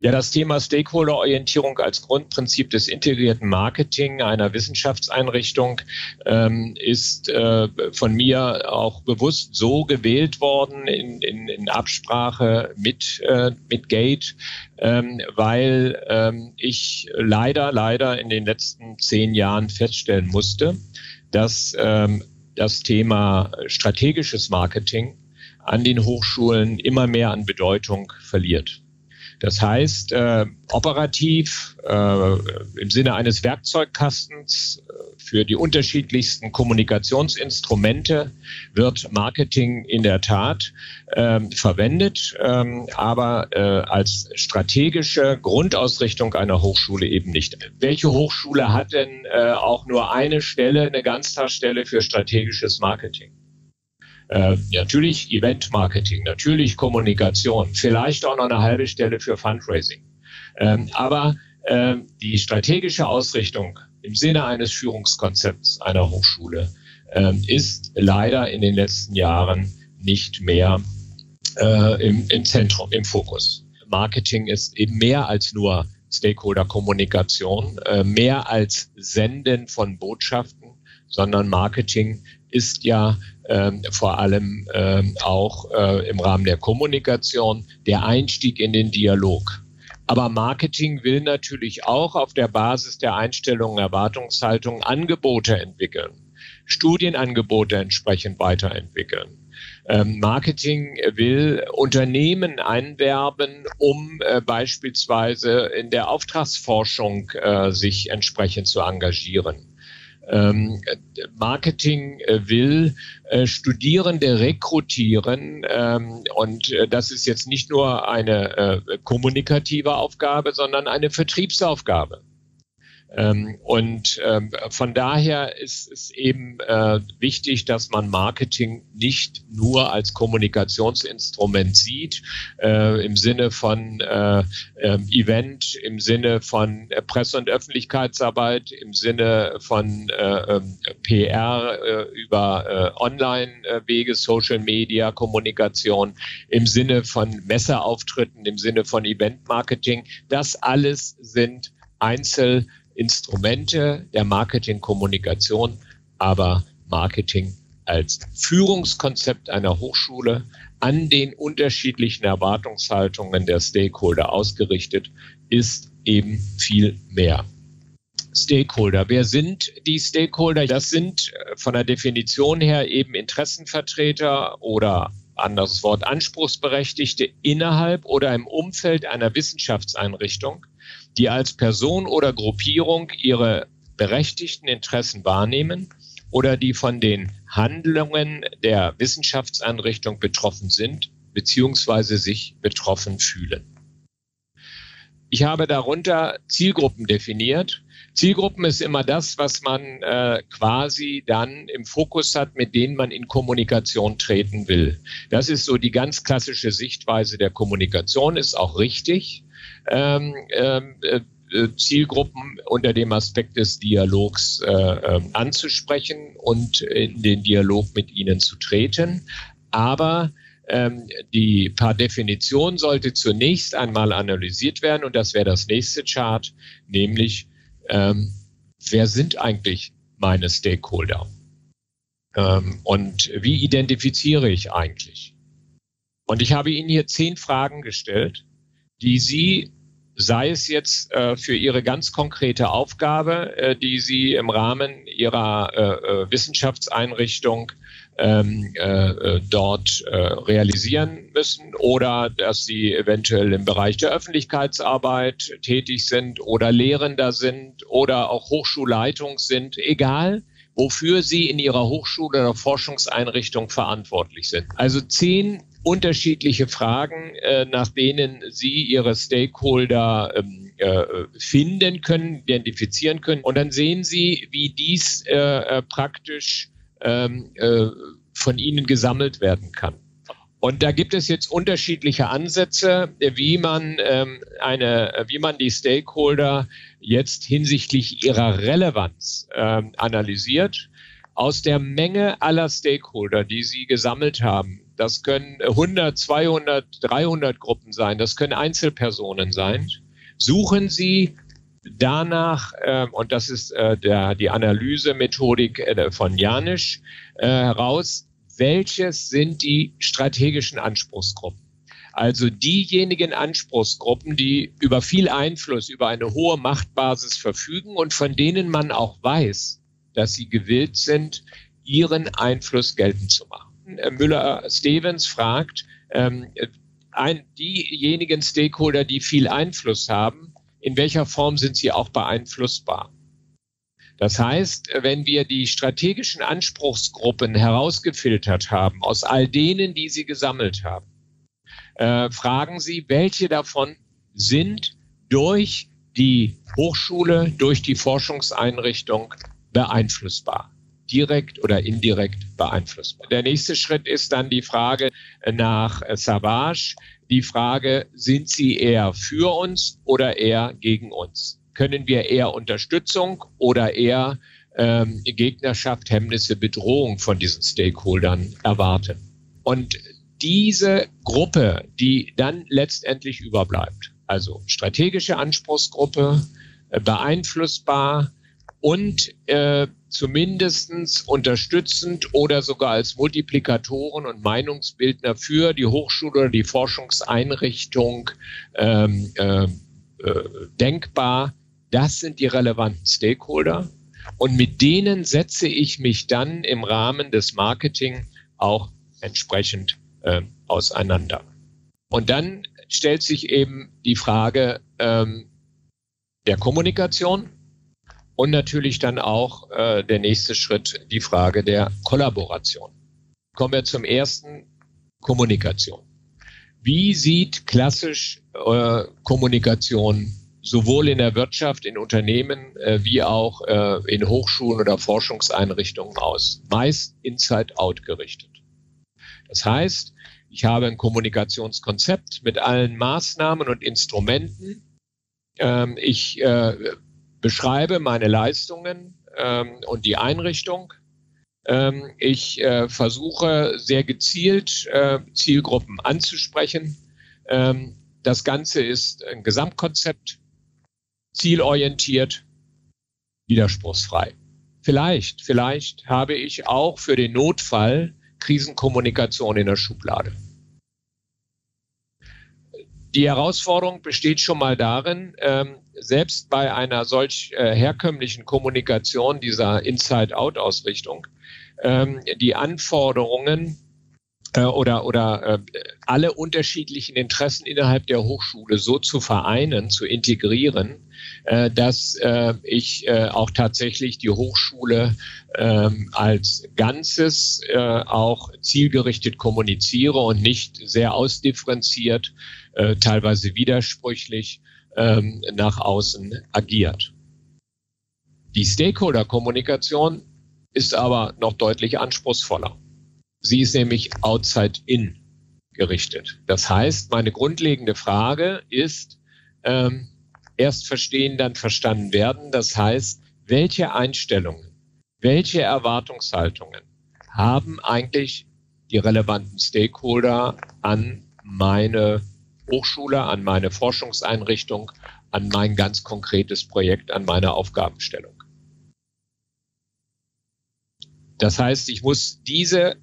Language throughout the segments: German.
Ja, das Thema Stakeholder-Orientierung als Grundprinzip des integrierten Marketing einer Wissenschaftseinrichtung ähm, ist äh, von mir auch bewusst so gewählt worden in, in, in Absprache mit, äh, mit Gate, ähm, weil ähm, ich leider, leider in den letzten zehn Jahren feststellen musste, dass ähm, das Thema strategisches Marketing an den Hochschulen immer mehr an Bedeutung verliert. Das heißt, äh, operativ äh, im Sinne eines Werkzeugkastens äh, für die unterschiedlichsten Kommunikationsinstrumente wird Marketing in der Tat äh, verwendet, äh, aber äh, als strategische Grundausrichtung einer Hochschule eben nicht. Welche Hochschule hat denn äh, auch nur eine Stelle, eine Ganztagsstelle für strategisches Marketing? Äh, natürlich Event-Marketing, natürlich Kommunikation, vielleicht auch noch eine halbe Stelle für Fundraising. Ähm, aber äh, die strategische Ausrichtung im Sinne eines Führungskonzepts einer Hochschule äh, ist leider in den letzten Jahren nicht mehr äh, im, im Zentrum, im Fokus. Marketing ist eben mehr als nur Stakeholder-Kommunikation, äh, mehr als Senden von Botschaften, sondern Marketing ist ja ähm, vor allem ähm, auch äh, im Rahmen der Kommunikation der Einstieg in den Dialog. Aber Marketing will natürlich auch auf der Basis der Einstellungen, Erwartungshaltungen Angebote entwickeln, Studienangebote entsprechend weiterentwickeln. Ähm, Marketing will Unternehmen einwerben, um äh, beispielsweise in der Auftragsforschung äh, sich entsprechend zu engagieren. Ähm, Marketing äh, will äh, Studierende rekrutieren ähm, und äh, das ist jetzt nicht nur eine kommunikative Aufgabe, sondern eine Vertriebsaufgabe. Ähm, und ähm, von daher ist es eben äh, wichtig, dass man Marketing nicht nur als Kommunikationsinstrument sieht, äh, im Sinne von äh, äh, Event, im Sinne von äh, Presse- und Öffentlichkeitsarbeit, im Sinne von äh, ähm, PR äh, über Online-Wege, Social Media, Kommunikation, im Sinne von Messeauftritten, im Sinne von Event-Marketing. Das alles sind Einzel- Instrumente der Marketingkommunikation, aber Marketing als Führungskonzept einer Hochschule an den unterschiedlichen Erwartungshaltungen der Stakeholder ausgerichtet, ist eben viel mehr. Stakeholder. Wer sind die Stakeholder? Das sind äh, von der Definition her eben Interessenvertreter oder anderes Wort Anspruchsberechtigte innerhalb oder im Umfeld einer Wissenschaftseinrichtung, die als Person oder Gruppierung ihre berechtigten Interessen wahrnehmen oder die von den Handlungen der Wissenschaftseinrichtung betroffen sind bzw. sich betroffen fühlen. Ich habe darunter Zielgruppen definiert. Zielgruppen ist immer das, was man äh, quasi dann im Fokus hat, mit denen man in Kommunikation treten will. Das ist so die ganz klassische Sichtweise der Kommunikation, ist auch richtig ähm, ähm, äh, Zielgruppen unter dem Aspekt des Dialogs äh, äh, anzusprechen und in den Dialog mit ihnen zu treten. Aber ähm, die paar Definition sollte zunächst einmal analysiert werden und das wäre das nächste Chart, nämlich ähm, wer sind eigentlich meine Stakeholder? Ähm, und wie identifiziere ich eigentlich? Und ich habe Ihnen hier zehn Fragen gestellt, die Sie sei es jetzt äh, für ihre ganz konkrete Aufgabe, äh, die sie im Rahmen ihrer äh, äh Wissenschaftseinrichtung ähm, äh, äh, dort äh, realisieren müssen oder dass sie eventuell im Bereich der Öffentlichkeitsarbeit tätig sind oder Lehrender sind oder auch Hochschulleitung sind, egal wofür sie in ihrer Hochschule oder Forschungseinrichtung verantwortlich sind. Also zehn unterschiedliche Fragen, äh, nach denen Sie Ihre Stakeholder ähm, äh, finden können, identifizieren können. Und dann sehen Sie, wie dies äh, äh praktisch ähm, äh, von Ihnen gesammelt werden kann. Und da gibt es jetzt unterschiedliche Ansätze, wie man ähm, eine, wie man die Stakeholder jetzt hinsichtlich ihrer Relevanz ähm, analysiert. Aus der Menge aller Stakeholder, die sie gesammelt haben, das können 100, 200, 300 Gruppen sein, das können Einzelpersonen sein. Suchen Sie danach, äh, und das ist äh, der, die Analysemethodik äh, von Janisch, äh, heraus, welches sind die strategischen Anspruchsgruppen. Also diejenigen Anspruchsgruppen, die über viel Einfluss, über eine hohe Machtbasis verfügen und von denen man auch weiß, dass sie gewillt sind, ihren Einfluss geltend zu machen. Äh, Müller-Stevens fragt, ähm, ein, diejenigen Stakeholder, die viel Einfluss haben, in welcher Form sind sie auch beeinflussbar? Das heißt, wenn wir die strategischen Anspruchsgruppen herausgefiltert haben aus all denen, die sie gesammelt haben, äh, fragen Sie, welche davon sind durch die Hochschule, durch die Forschungseinrichtung beeinflussbar direkt oder indirekt beeinflussbar. Der nächste Schritt ist dann die Frage nach Savage, die Frage, sind sie eher für uns oder eher gegen uns? Können wir eher Unterstützung oder eher ähm, Gegnerschaft, Hemmnisse, Bedrohung von diesen Stakeholdern erwarten? Und diese Gruppe, die dann letztendlich überbleibt, also strategische Anspruchsgruppe, äh, beeinflussbar, und äh, zumindestens unterstützend oder sogar als Multiplikatoren und Meinungsbildner für die Hochschule oder die Forschungseinrichtung ähm, äh, äh, denkbar. Das sind die relevanten Stakeholder. Und mit denen setze ich mich dann im Rahmen des Marketing auch entsprechend äh, auseinander. Und dann stellt sich eben die Frage ähm, der Kommunikation und natürlich dann auch äh, der nächste Schritt, die Frage der Kollaboration. Kommen wir zum ersten, Kommunikation. Wie sieht klassisch äh, Kommunikation sowohl in der Wirtschaft, in Unternehmen äh, wie auch äh, in Hochschulen oder Forschungseinrichtungen aus? Meist Inside-Out gerichtet. Das heißt, ich habe ein Kommunikationskonzept mit allen Maßnahmen und Instrumenten. Ähm, ich äh, beschreibe meine Leistungen ähm, und die Einrichtung. Ähm, ich äh, versuche sehr gezielt äh, Zielgruppen anzusprechen. Ähm, das Ganze ist ein Gesamtkonzept, zielorientiert, widerspruchsfrei. Vielleicht, vielleicht habe ich auch für den Notfall Krisenkommunikation in der Schublade. Die Herausforderung besteht schon mal darin, ähm, selbst bei einer solch äh, herkömmlichen Kommunikation dieser Inside-Out-Ausrichtung, ähm, die Anforderungen äh, oder, oder äh, alle unterschiedlichen Interessen innerhalb der Hochschule so zu vereinen, zu integrieren, äh, dass äh, ich äh, auch tatsächlich die Hochschule ähm, als Ganzes äh, auch zielgerichtet kommuniziere und nicht sehr ausdifferenziert, äh, teilweise widersprüchlich ähm, nach außen agiert. Die Stakeholder-Kommunikation ist aber noch deutlich anspruchsvoller. Sie ist nämlich outside-in gerichtet. Das heißt, meine grundlegende Frage ist, ähm, erst verstehen, dann verstanden werden. Das heißt, welche Einstellungen, welche Erwartungshaltungen haben eigentlich die relevanten Stakeholder an meine Hochschule, an meine Forschungseinrichtung, an mein ganz konkretes Projekt, an meine Aufgabenstellung. Das heißt, ich muss diese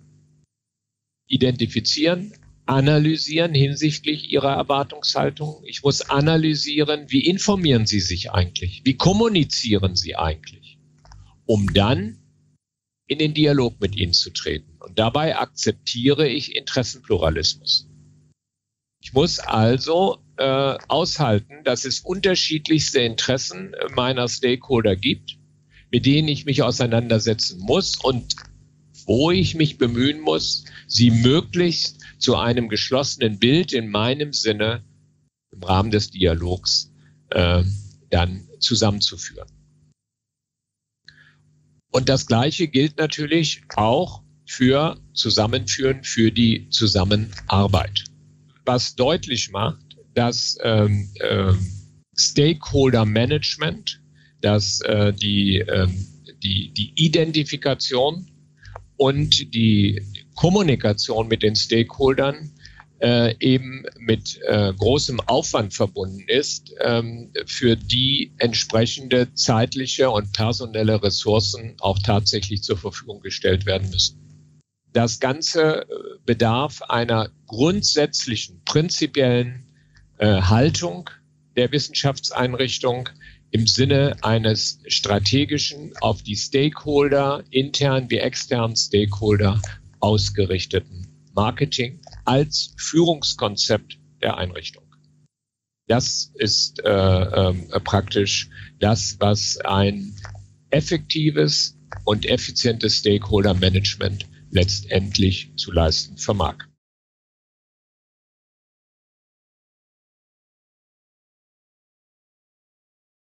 identifizieren, analysieren hinsichtlich ihrer Erwartungshaltung. Ich muss analysieren, wie informieren sie sich eigentlich, wie kommunizieren sie eigentlich, um dann in den Dialog mit ihnen zu treten. Und dabei akzeptiere ich Interessenpluralismus. Ich muss also äh, aushalten, dass es unterschiedlichste Interessen meiner Stakeholder gibt, mit denen ich mich auseinandersetzen muss und wo ich mich bemühen muss, sie möglichst zu einem geschlossenen Bild in meinem Sinne im Rahmen des Dialogs äh, dann zusammenzuführen. Und das Gleiche gilt natürlich auch für Zusammenführen, für die Zusammenarbeit was deutlich macht, dass ähm, äh, Stakeholder Management, dass äh, die, ähm, die, die Identifikation und die Kommunikation mit den Stakeholdern äh, eben mit äh, großem Aufwand verbunden ist, ähm, für die entsprechende zeitliche und personelle Ressourcen auch tatsächlich zur Verfügung gestellt werden müssen. Das Ganze äh, bedarf einer grundsätzlichen, prinzipiellen äh, Haltung der Wissenschaftseinrichtung im Sinne eines strategischen, auf die Stakeholder, intern wie externen Stakeholder ausgerichteten Marketing als Führungskonzept der Einrichtung. Das ist äh, äh, praktisch das, was ein effektives und effizientes Stakeholder-Management letztendlich zu leisten vermag.